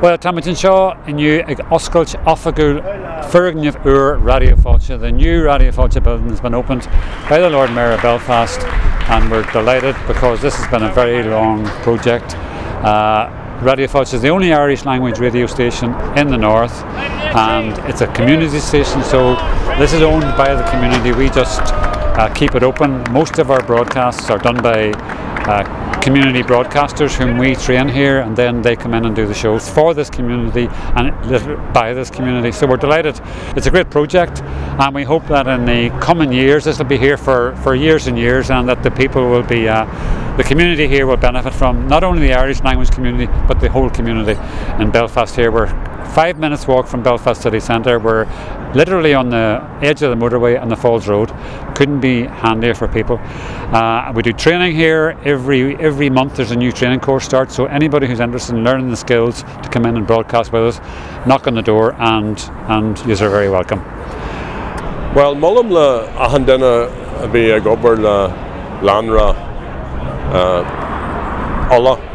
Well, Tamilton Shaw inniu ag oscailt ofagiúil fergneamh uair Radio Fáilte. The new Radio Fáilte building has been opened by the Lord Mayor of Belfast and we're delighted because this has been a very long project. Uh, Radio Fáilte is the only Irish language radio station in the north and it's a community station so this is owned by the community. We just uh, keep it open. Most of our broadcasts are done by uh, community broadcasters whom we train here and then they come in and do the shows for this community and by this community. So we're delighted. It's a great project and we hope that in the coming years this will be here for for years and years and that the people will be uh, the community here will benefit from not only the Irish language community but the whole community in Belfast here. We're five minutes walk from Belfast city centre. We're literally on the edge of the motorway on the Falls Road. Couldn't be handier for people. Uh, we do training here every every month. There's a new training course start so anybody who's interested in learning the skills to come in and broadcast with us knock on the door and and you are very welcome. Well mullam le be a gober le lanra uh, Allah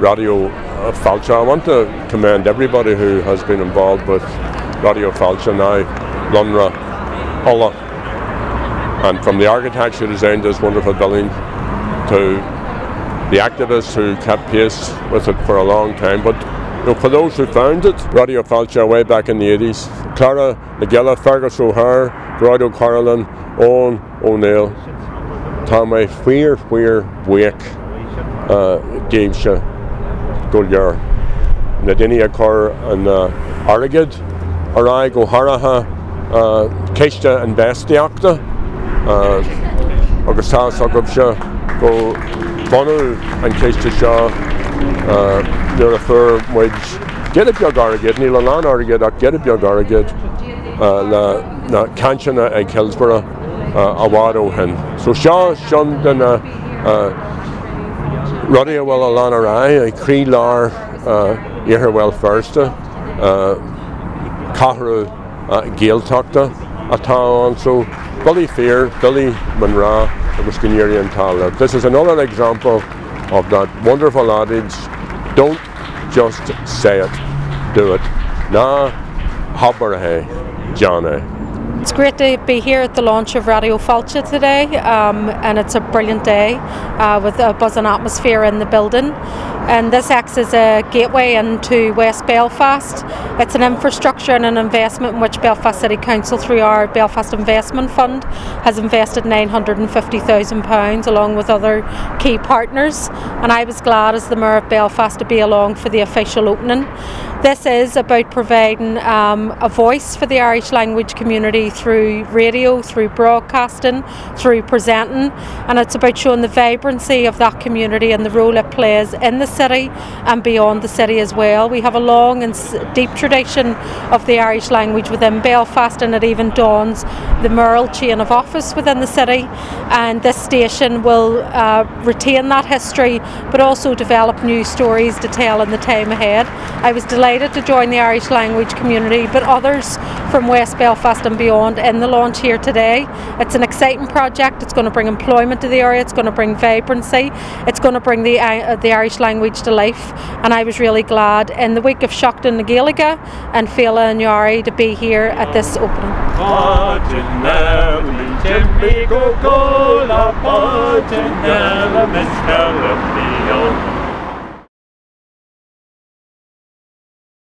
Radio Fáilte. I want to commend everybody who has been involved with Radio Fáilte now, Lunra, Allah, and from the architects who designed this wonderful building to the activists who kept pace with it for a long time. But you know, for those who found it, Radio Falcha way back in the 80s, Clara McGilla, Fergus O'Hare, Brad O'Carolan, Owen O'Neill, Tá Fear fuiir fuiir buic géimse go leor. Na duine a chur an uh, agad ará go háirithe uh, céiste an bestiíachta uh, agus tá se go bonú an céiste seo nuair a fur muid get a beag agad, ní le lá agad ach get a beag na a bhádó hen. So seo sean denna rudí bhfuil a lána ra arí lár ihir bhfuil firsta cathrú géalteachta atá an so Billy fear, Billy Monra agus Gnéirí antala. This is another example of that wonderful adage, don't just say it, do it. Na habbar he, John. It's great to be here at the launch of Radio Fáilte today, um, and it's a brilliant day uh, with a buzzing atmosphere in the building. And this acts as a gateway into West Belfast. It's an infrastructure and an investment in which Belfast City Council, through our Belfast Investment Fund, has invested £950,000 along with other key partners. And I was glad, as the Mayor of Belfast, to be along for the official opening. This is about providing um, a voice for the Irish language community through radio, through broadcasting, through presenting, and it's about showing the vibrancy of that community and the role it plays in the city and beyond the city as well. We have a long and deep tradition of the Irish language within Belfast, and it even dawns the Merle chain of office within the city. And this station will uh, retain that history but also develop new stories to tell in the time ahead. I was delighted to join the Irish language community, but others from West Belfast and beyond in the launch here today. It's an exciting project. It's going to bring employment to the area. It's going to bring vibrancy. It's going to bring the uh, the Irish language to life. And I was really glad in the week of Seachtain na Gaeilge and Féile an Earraigh to be here at this opening.